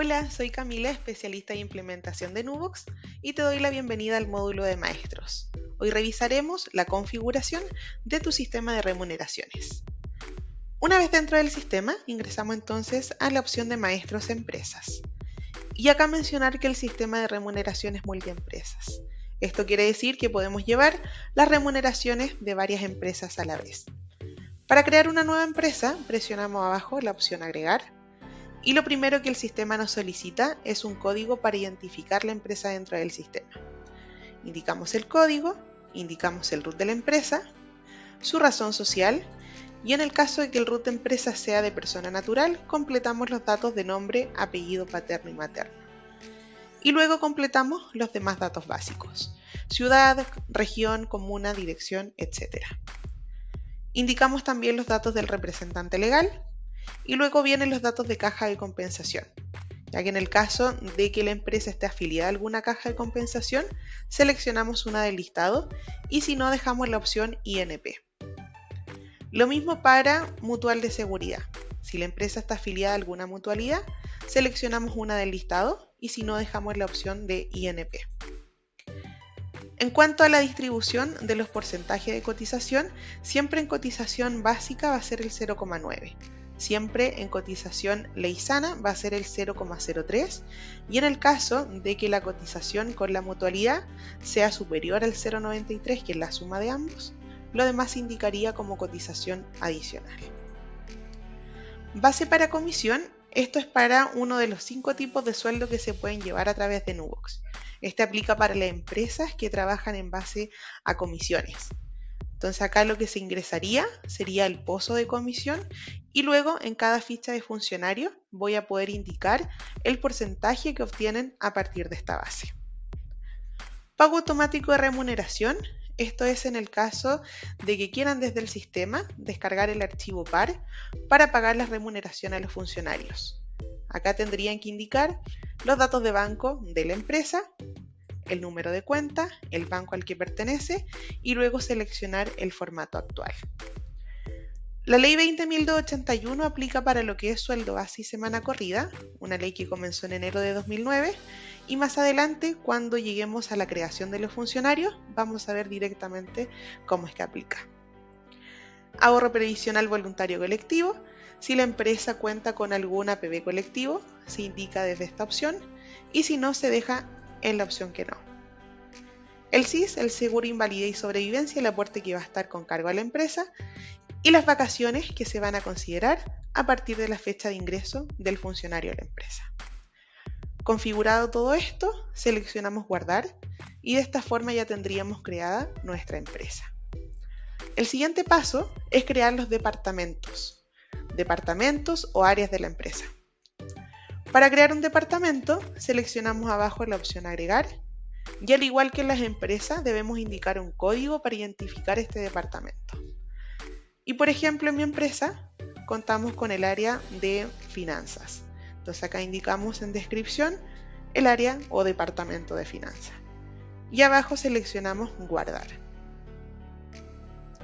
Hola, soy Camila, especialista en implementación de Nubox y te doy la bienvenida al módulo de maestros. Hoy revisaremos la configuración de tu sistema de remuneraciones. Una vez dentro del sistema, ingresamos entonces a la opción de maestros empresas. Y acá mencionar que el sistema de remuneraciones multiempresas. Esto quiere decir que podemos llevar las remuneraciones de varias empresas a la vez. Para crear una nueva empresa, presionamos abajo la opción agregar y lo primero que el sistema nos solicita es un código para identificar la empresa dentro del sistema. Indicamos el código, indicamos el root de la empresa, su razón social y en el caso de que el root de empresa sea de persona natural, completamos los datos de nombre, apellido paterno y materno. Y luego completamos los demás datos básicos, ciudad, región, comuna, dirección, etc. Indicamos también los datos del representante legal y luego vienen los datos de caja de compensación, ya que en el caso de que la empresa esté afiliada a alguna caja de compensación, seleccionamos una del listado y si no dejamos la opción INP. Lo mismo para mutual de seguridad. Si la empresa está afiliada a alguna mutualidad, seleccionamos una del listado y si no dejamos la opción de INP. En cuanto a la distribución de los porcentajes de cotización, siempre en cotización básica va a ser el 0,9 siempre en cotización ley sana va a ser el 0,03 y en el caso de que la cotización con la mutualidad sea superior al 0,93, que es la suma de ambos, lo demás indicaría como cotización adicional. Base para comisión, esto es para uno de los cinco tipos de sueldo que se pueden llevar a través de Nubox. Este aplica para las empresas que trabajan en base a comisiones. Entonces acá lo que se ingresaría sería el pozo de comisión y luego en cada ficha de funcionario voy a poder indicar el porcentaje que obtienen a partir de esta base. Pago automático de remuneración. Esto es en el caso de que quieran desde el sistema descargar el archivo PAR para pagar la remuneración a los funcionarios. Acá tendrían que indicar los datos de banco de la empresa, el número de cuenta, el banco al que pertenece y luego seleccionar el formato actual. La ley 20.281 aplica para lo que es sueldo base y semana corrida, una ley que comenzó en enero de 2009 y más adelante, cuando lleguemos a la creación de los funcionarios, vamos a ver directamente cómo es que aplica. Ahorro previsional voluntario colectivo. Si la empresa cuenta con algún APB colectivo, se indica desde esta opción y si no, se deja en la opción que no. El CIS, el seguro invalidez y sobrevivencia, el aporte que va a estar con cargo a la empresa y las vacaciones que se van a considerar a partir de la fecha de ingreso del funcionario a la empresa. Configurado todo esto, seleccionamos guardar y de esta forma ya tendríamos creada nuestra empresa. El siguiente paso es crear los departamentos, departamentos o áreas de la empresa. Para crear un departamento, seleccionamos abajo la opción agregar y al igual que en las empresas debemos indicar un código para identificar este departamento. Y por ejemplo en mi empresa contamos con el área de finanzas. Entonces acá indicamos en descripción el área o departamento de finanzas. Y abajo seleccionamos guardar.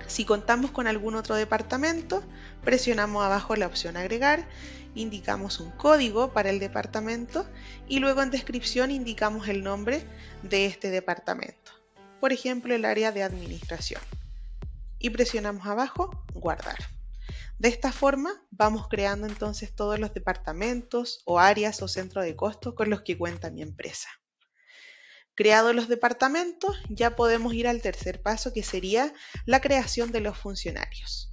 Si contamos con algún otro departamento, presionamos abajo la opción agregar, indicamos un código para el departamento y luego en descripción indicamos el nombre de este departamento. Por ejemplo, el área de administración. Y presionamos abajo guardar. De esta forma vamos creando entonces todos los departamentos o áreas o centros de costo con los que cuenta mi empresa. Creados los departamentos, ya podemos ir al tercer paso que sería la creación de los funcionarios.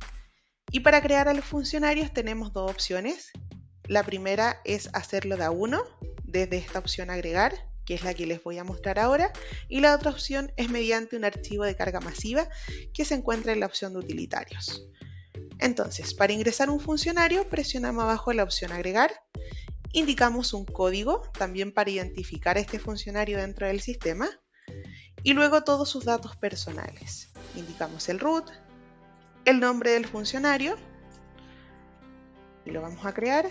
Y para crear a los funcionarios tenemos dos opciones. La primera es hacerlo de a uno, desde esta opción agregar, que es la que les voy a mostrar ahora, y la otra opción es mediante un archivo de carga masiva que se encuentra en la opción de utilitarios. Entonces, para ingresar un funcionario, presionamos abajo la opción agregar Indicamos un código también para identificar a este funcionario dentro del sistema y luego todos sus datos personales. Indicamos el root, el nombre del funcionario y lo vamos a crear.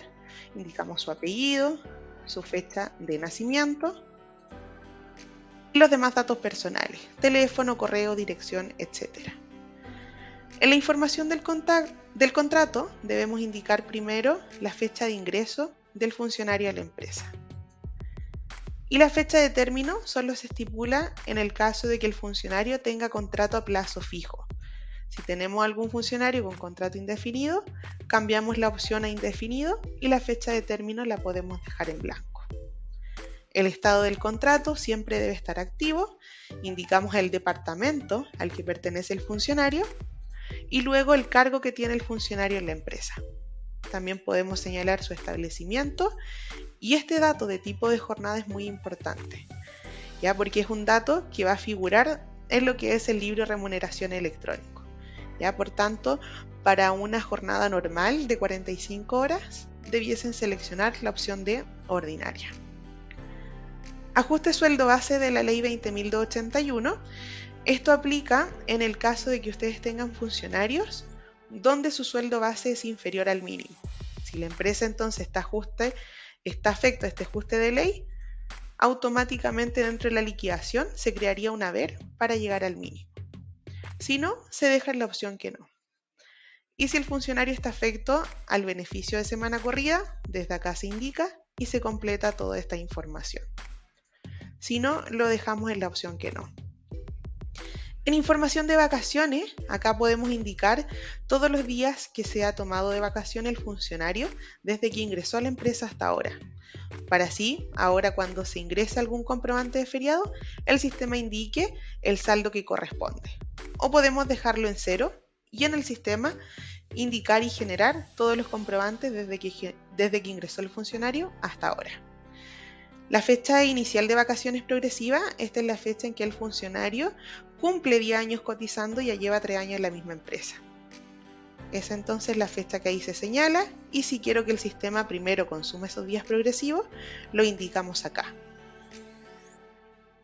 Indicamos su apellido, su fecha de nacimiento y los demás datos personales, teléfono, correo, dirección, etc. En la información del, del contrato debemos indicar primero la fecha de ingreso del funcionario a la empresa. Y la fecha de término solo se estipula en el caso de que el funcionario tenga contrato a plazo fijo. Si tenemos algún funcionario con contrato indefinido, cambiamos la opción a indefinido y la fecha de término la podemos dejar en blanco. El estado del contrato siempre debe estar activo, indicamos el departamento al que pertenece el funcionario y luego el cargo que tiene el funcionario en la empresa. También podemos señalar su establecimiento y este dato de tipo de jornada es muy importante, ya porque es un dato que va a figurar en lo que es el libro de remuneración electrónico. Por tanto, para una jornada normal de 45 horas, debiesen seleccionar la opción de ordinaria. Ajuste sueldo base de la ley 20.281. Esto aplica en el caso de que ustedes tengan funcionarios donde su sueldo base es inferior al mínimo. Si la empresa entonces está, ajuste, está afecto a este ajuste de ley, automáticamente dentro de la liquidación se crearía un haber para llegar al mínimo. Si no, se deja en la opción que no. Y si el funcionario está afecto al beneficio de semana corrida, desde acá se indica y se completa toda esta información. Si no, lo dejamos en la opción que no. En información de vacaciones, acá podemos indicar todos los días que se ha tomado de vacación el funcionario desde que ingresó a la empresa hasta ahora. Para así, ahora cuando se ingresa algún comprobante de feriado, el sistema indique el saldo que corresponde o podemos dejarlo en cero y en el sistema indicar y generar todos los comprobantes desde que, desde que ingresó el funcionario hasta ahora. La fecha inicial de vacaciones progresiva, esta es la fecha en que el funcionario cumple 10 años cotizando y ya lleva 3 años en la misma empresa. Es entonces la fecha que ahí se señala y si quiero que el sistema primero consuma esos días progresivos, lo indicamos acá.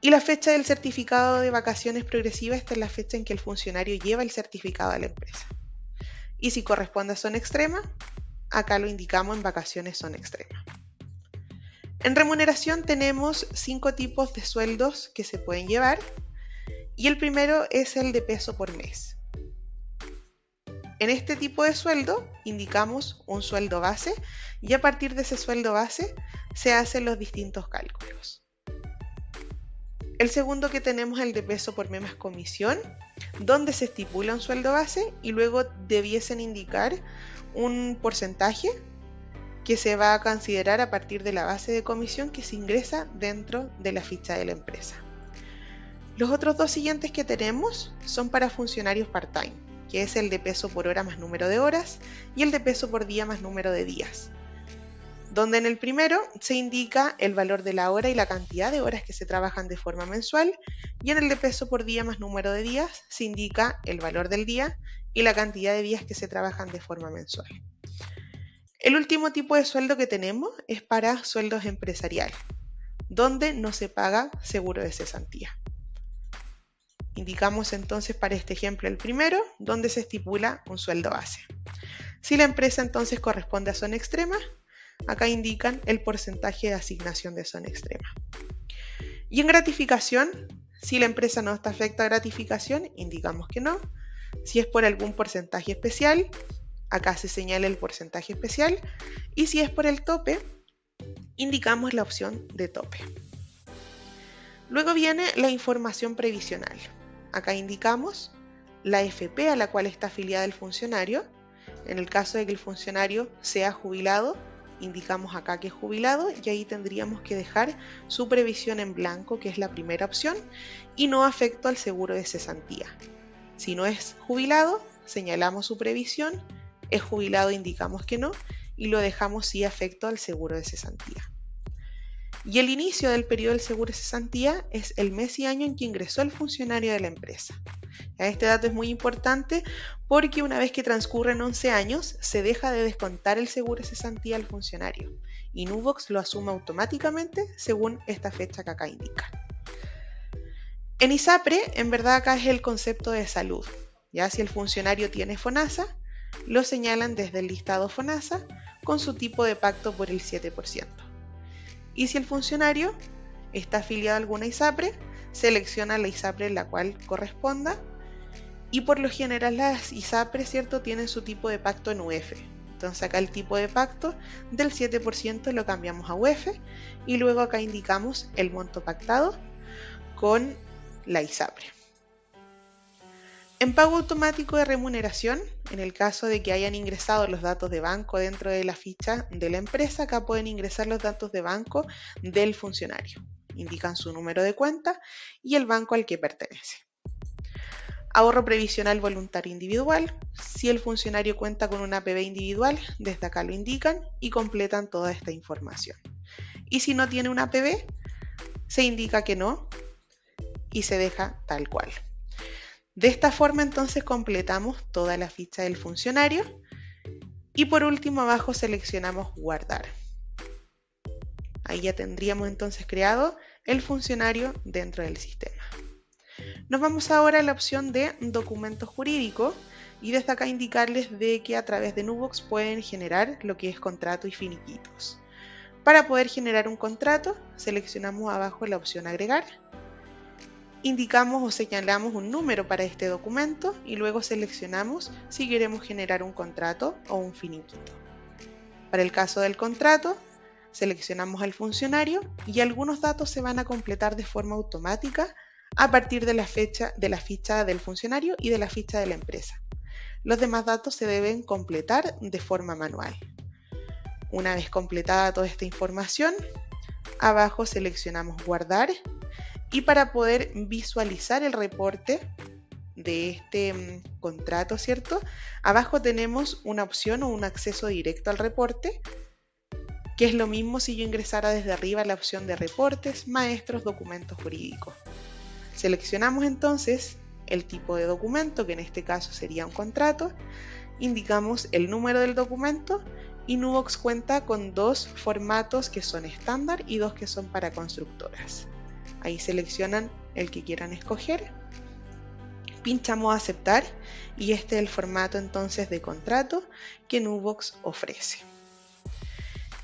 Y la fecha del certificado de vacaciones progresivas, esta es la fecha en que el funcionario lleva el certificado a la empresa. Y si corresponde a zona extrema, acá lo indicamos en vacaciones zona extrema. En remuneración tenemos cinco tipos de sueldos que se pueden llevar y el primero es el de peso por mes. En este tipo de sueldo indicamos un sueldo base y a partir de ese sueldo base se hacen los distintos cálculos. El segundo que tenemos es el de peso por mes más comisión, donde se estipula un sueldo base y luego debiesen indicar un porcentaje que se va a considerar a partir de la base de comisión que se ingresa dentro de la ficha de la empresa. Los otros dos siguientes que tenemos son para funcionarios part-time, que es el de peso por hora más número de horas y el de peso por día más número de días donde en el primero se indica el valor de la hora y la cantidad de horas que se trabajan de forma mensual, y en el de peso por día más número de días se indica el valor del día y la cantidad de días que se trabajan de forma mensual. El último tipo de sueldo que tenemos es para sueldos empresariales, donde no se paga seguro de cesantía. Indicamos entonces para este ejemplo el primero, donde se estipula un sueldo base. Si la empresa entonces corresponde a zona extrema, Acá indican el porcentaje de asignación de zona extrema. Y en gratificación, si la empresa no está afecta a gratificación, indicamos que no. Si es por algún porcentaje especial, acá se señala el porcentaje especial. Y si es por el tope, indicamos la opción de tope. Luego viene la información previsional. Acá indicamos la FP a la cual está afiliada el funcionario. En el caso de que el funcionario sea jubilado, indicamos acá que es jubilado y ahí tendríamos que dejar su previsión en blanco, que es la primera opción, y no afecto al seguro de cesantía. Si no es jubilado, señalamos su previsión, es jubilado, indicamos que no, y lo dejamos sí afecto al seguro de cesantía. Y el inicio del periodo del seguro de cesantía es el mes y año en que ingresó el funcionario de la empresa. Este dato es muy importante porque una vez que transcurren 11 años se deja de descontar el seguro de cesantía al funcionario y Nubox lo asume automáticamente según esta fecha que acá indica. En ISAPRE, en verdad acá es el concepto de salud. Ya si el funcionario tiene FONASA, lo señalan desde el listado FONASA con su tipo de pacto por el 7% y si el funcionario está afiliado a alguna ISAPRE, selecciona la ISAPRE la cual corresponda y por lo general las ISAPRE, ¿cierto?, tienen su tipo de pacto en UF, Entonces acá el tipo de pacto del 7% lo cambiamos a UF y luego acá indicamos el monto pactado con la ISAPRE. En pago automático de remuneración, en el caso de que hayan ingresado los datos de banco dentro de la ficha de la empresa, acá pueden ingresar los datos de banco del funcionario. Indican su número de cuenta y el banco al que pertenece. Ahorro previsional voluntario individual. Si el funcionario cuenta con una APB individual, desde acá lo indican y completan toda esta información. Y si no tiene una APB, se indica que no y se deja tal cual. De esta forma entonces completamos toda la ficha del funcionario y por último abajo seleccionamos guardar. Ahí ya tendríamos entonces creado el funcionario dentro del sistema. Nos vamos ahora a la opción de documento jurídico y desde acá indicarles de que a través de Nubox pueden generar lo que es contrato y finiquitos. Para poder generar un contrato, seleccionamos abajo la opción agregar, indicamos o señalamos un número para este documento y luego seleccionamos si queremos generar un contrato o un finiquito. Para el caso del contrato, seleccionamos al funcionario y algunos datos se van a completar de forma automática a partir de la, fecha, de la ficha del funcionario y de la ficha de la empresa. Los demás datos se deben completar de forma manual. Una vez completada toda esta información, abajo seleccionamos guardar y para poder visualizar el reporte de este mm, contrato, ¿cierto? Abajo tenemos una opción o un acceso directo al reporte, que es lo mismo si yo ingresara desde arriba la opción de reportes, maestros, documentos jurídicos. Seleccionamos entonces el tipo de documento, que en este caso sería un contrato, indicamos el número del documento y Nubox cuenta con dos formatos que son estándar y dos que son para constructoras. Ahí seleccionan el que quieran escoger, pinchamos aceptar y este es el formato entonces de contrato que Nubox ofrece.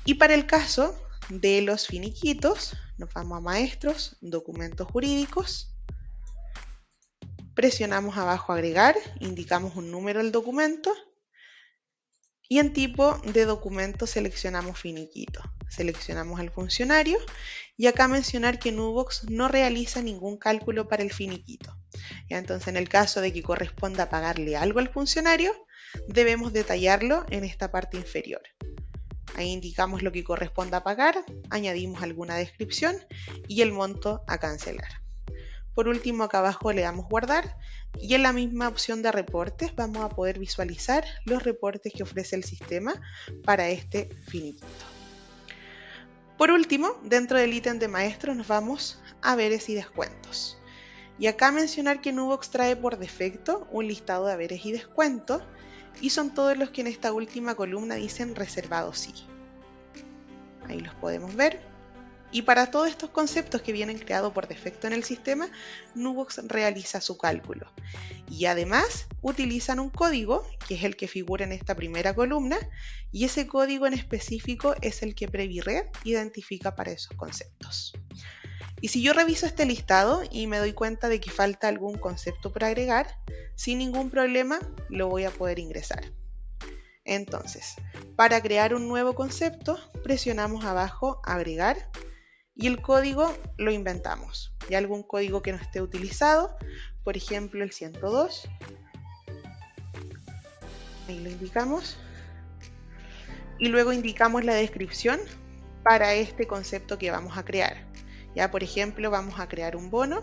Y para el caso de los finiquitos, nos vamos a maestros, documentos jurídicos, presionamos abajo agregar, indicamos un número del documento y en tipo de documento seleccionamos finiquito. Seleccionamos al funcionario y acá mencionar que Nubox no realiza ningún cálculo para el finiquito. Entonces en el caso de que corresponda pagarle algo al funcionario, debemos detallarlo en esta parte inferior. Ahí indicamos lo que corresponda pagar, añadimos alguna descripción y el monto a cancelar. Por último, acá abajo le damos guardar y en la misma opción de reportes vamos a poder visualizar los reportes que ofrece el sistema para este finiquito. Por último, dentro del ítem de maestro nos vamos a veres y descuentos. Y acá mencionar que Nubox trae por defecto un listado de haberes y descuentos y son todos los que en esta última columna dicen reservados sí. Ahí los podemos ver. Y para todos estos conceptos que vienen creados por defecto en el sistema, Nubox realiza su cálculo. Y además utilizan un código, que es el que figura en esta primera columna, y ese código en específico es el que PreviRed identifica para esos conceptos. Y si yo reviso este listado y me doy cuenta de que falta algún concepto por agregar, sin ningún problema lo voy a poder ingresar. Entonces, para crear un nuevo concepto, presionamos abajo agregar y el código lo inventamos. Y algún código que no esté utilizado, por ejemplo el 102. Ahí lo indicamos. Y luego indicamos la descripción para este concepto que vamos a crear. Ya, por ejemplo, vamos a crear un bono.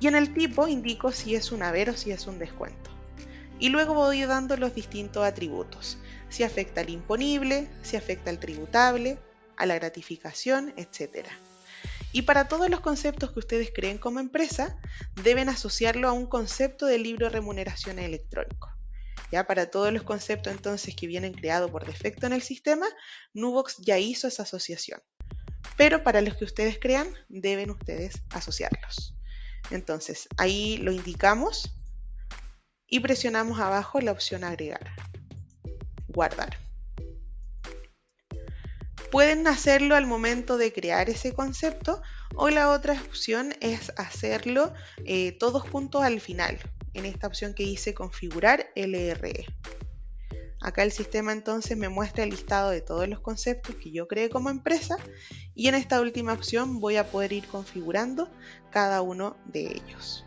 Y en el tipo indico si es un haber o si es un descuento. Y luego voy dando los distintos atributos. Si afecta al imponible, si afecta al tributable, a la gratificación, etc. Y para todos los conceptos que ustedes creen como empresa, deben asociarlo a un concepto de libro de remuneración electrónico. Ya para todos los conceptos entonces que vienen creados por defecto en el sistema, Nubox ya hizo esa asociación. Pero para los que ustedes crean, deben ustedes asociarlos. Entonces, ahí lo indicamos y presionamos abajo la opción agregar. Guardar. Pueden hacerlo al momento de crear ese concepto o la otra opción es hacerlo eh, todos juntos al final, en esta opción que dice configurar LRE. Acá el sistema entonces me muestra el listado de todos los conceptos que yo creé como empresa y en esta última opción voy a poder ir configurando cada uno de ellos.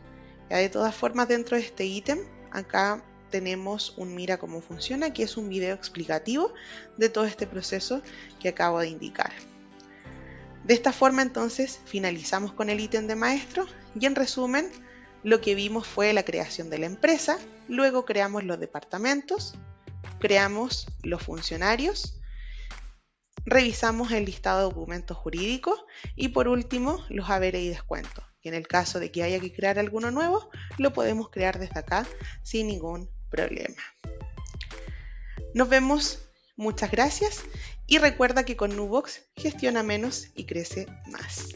Ya de todas formas dentro de este ítem acá tenemos un mira cómo funciona que es un video explicativo de todo este proceso que acabo de indicar. De esta forma entonces finalizamos con el ítem de maestro y en resumen lo que vimos fue la creación de la empresa, luego creamos los departamentos, creamos los funcionarios, revisamos el listado de documentos jurídicos y por último los haberes y descuentos. Y en el caso de que haya que crear alguno nuevo, lo podemos crear desde acá sin ningún problema. Nos vemos, muchas gracias y recuerda que con Nubox gestiona menos y crece más.